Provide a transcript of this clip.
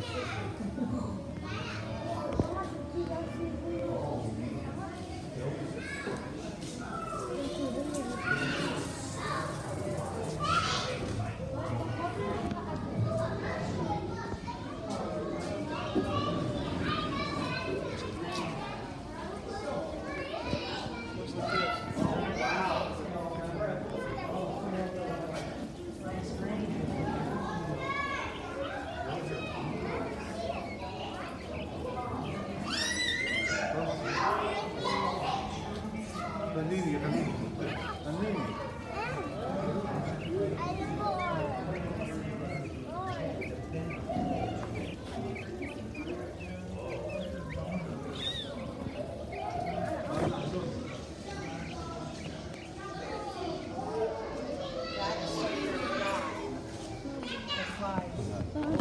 Yeah. 반대입니다. 반대입니다. 반대입니다. Bye.